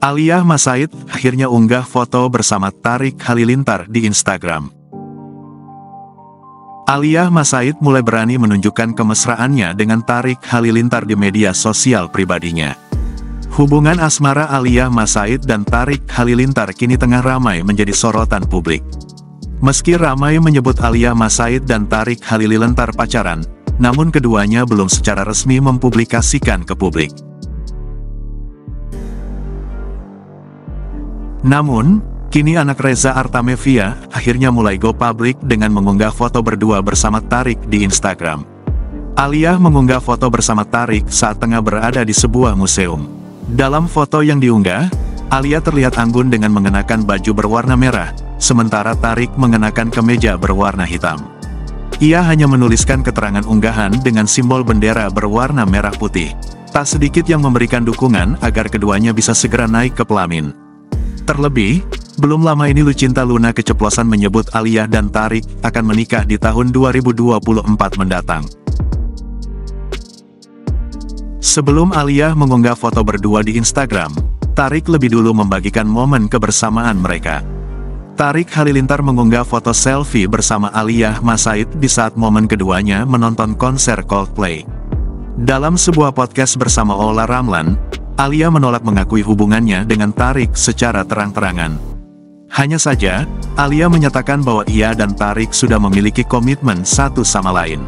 Aliyah Masaid akhirnya unggah foto bersama Tarik Halilintar di Instagram. Aliyah Masaid mulai berani menunjukkan kemesraannya dengan Tarik Halilintar di media sosial pribadinya. Hubungan asmara Aliyah Masaid dan Tarik Halilintar kini tengah ramai menjadi sorotan publik. Meski ramai menyebut Aliyah Masaid dan Tarik Halilintar pacaran, namun keduanya belum secara resmi mempublikasikan ke publik. Namun, kini anak Reza Artamevia akhirnya mulai go public dengan mengunggah foto berdua bersama Tarik di Instagram. Aliyah mengunggah foto bersama Tarik saat tengah berada di sebuah museum. Dalam foto yang diunggah, Alia terlihat anggun dengan mengenakan baju berwarna merah, sementara Tarik mengenakan kemeja berwarna hitam. Ia hanya menuliskan keterangan unggahan dengan simbol bendera berwarna merah putih. Tak sedikit yang memberikan dukungan agar keduanya bisa segera naik ke pelamin. Terlebih, belum lama ini Lucinta Luna keceplosan menyebut Aliyah dan Tarik akan menikah di tahun 2024 mendatang. Sebelum Aliyah mengunggah foto berdua di Instagram, Tarik lebih dulu membagikan momen kebersamaan mereka. Tarik Halilintar mengunggah foto selfie bersama Aliyah Masaid di saat momen keduanya menonton konser Coldplay. Dalam sebuah podcast bersama Ola Ramlan, Alia menolak mengakui hubungannya dengan Tarik secara terang-terangan. Hanya saja, Alia menyatakan bahwa ia dan Tarik sudah memiliki komitmen satu sama lain.